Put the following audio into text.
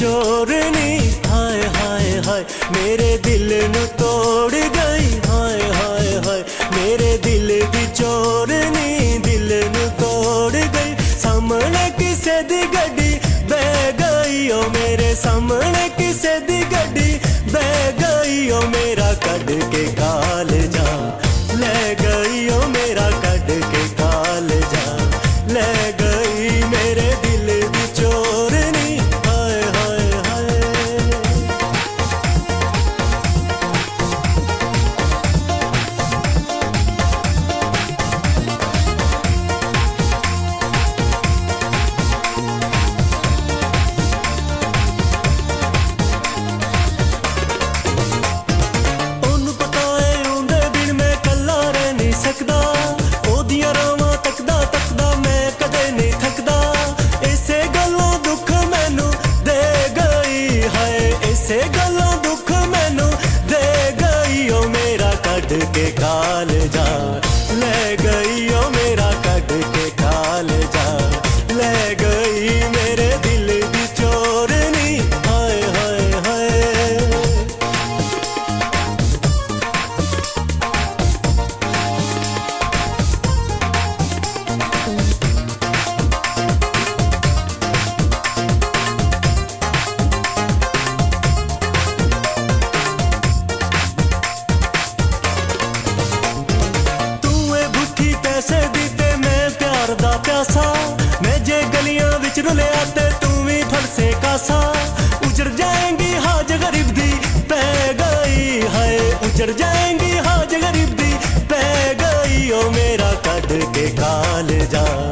ਚੋਰਨੀ ਹਾਏ ਹਾਏ ਹਾਏ ਮੇਰੇ ਦਿਲ ਨੂੰ ਤੋੜ ਗਈ ਹਾਏ ਹਾਏ ਹਾਏ ਮੇਰੇ ਦਿਲ ਦੀ ਚੋਰਨੀ ਦਿਲ ਨੂੰ ਤੋੜ ਗਈ ਸਾਹਮਣੇ ਕਿਸੇ ਦੀ ਗੱਡੀ ਬਹਿ ਗਈ ਓ ਮੇਰੇ ਸਾਹਮਣੇ के काल जा ले गई ओ ਦਾ ਪਿਆਸਾ ਮੈਂ ਜੇ ਗਲੀਆਂ ਵਿੱਚ ਰੁਲਿਆ ਤੇ ਤੂੰ ਵੀ ਫੜਸੇ ਕਾਸਾ ਉਜੜ ਜਾਏਂਗੀ ਹਾਜ ਗਰੀਬ ਦੀ ਪੈ ਗਈ ਹਾਏ ਉਜੜ ਜਾਏਂਗੀ ਹਾਜ ਗਰੀਬ ਦੀ ਪੈ ਗਈ ਓ ਮੇਰਾ ਕੱਢ ਕੇ ਕਾਲ ਜਾ ਲੈ ਗਈ ਓ ਮੇਰਾ